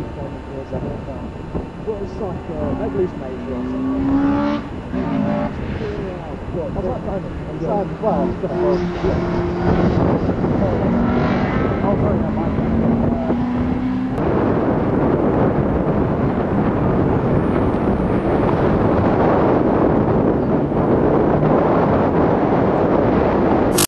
really fond towards that whole farm. But it's like uh, Megalish Major or something. Yeah, yeah. well, it's the first, yeah. Oh, sorry,